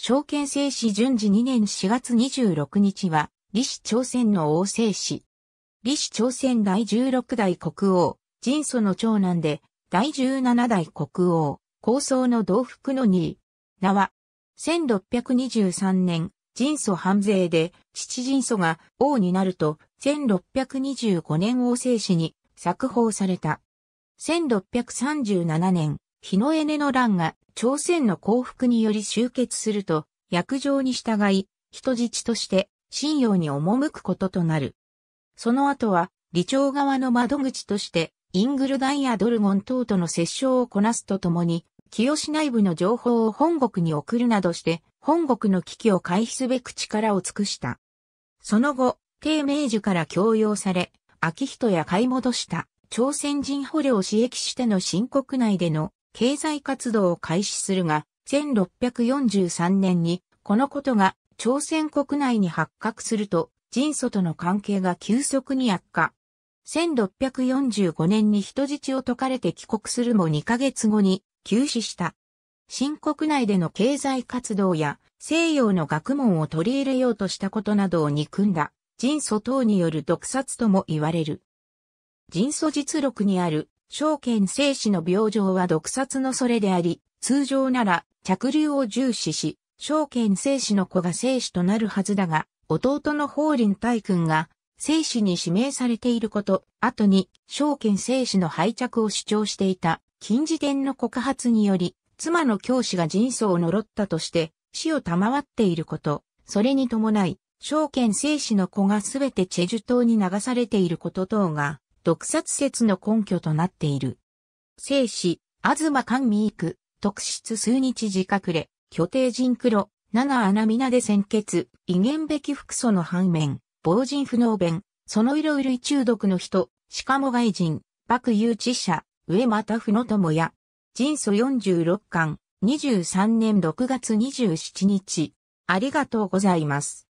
証券制史順次2年4月26日は、李氏朝鮮の王政史。李氏朝鮮第16代国王、仁祖の長男で、第17代国王、高僧の同福の二位。名は、1623年、仁祖藩税で、父仁祖が王になると、1625年王政史に作法された。1637年、日のエネの乱が朝鮮の降伏により終結すると、約定に従い、人質として信用に赴くこととなる。その後は、李朝側の窓口として、イングルダイやドルゴン等との折衝をこなすとともに、清市内部の情報を本国に送るなどして、本国の危機を回避すべく力を尽くした。その後、低明治から強要され、秋人や買い戻した朝鮮人捕虜を刺激しての新国内での経済活動を開始するが、1643年にこのことが朝鮮国内に発覚すると、人祖との関係が急速に悪化。1645年に人質を解かれて帰国するも2ヶ月後に急死した。新国内での経済活動や西洋の学問を取り入れようとしたことなどを憎んだ人祖等による毒殺とも言われる。人祖実録にある、証券生死の病状は毒殺のそれであり、通常なら着流を重視し、証券生死の子が生死となるはずだが、弟の法輪大君が生死に指名されていること、後に証券生死の廃着を主張していた金字典の告発により、妻の教師が人相を呪ったとして死を賜っていること、それに伴い、証券生死の子がすべてチェジュ島に流されていること等が、毒殺説の根拠となっている。生死、東官ミーク、特質数日自隠れ、巨定人黒、七穴皆で鮮血、威厳べき複素の反面、防人不能弁、その色類中毒の人、しかも外人、爆誘致者、上又不の友や、人祖46巻、23年6月27日。ありがとうございます。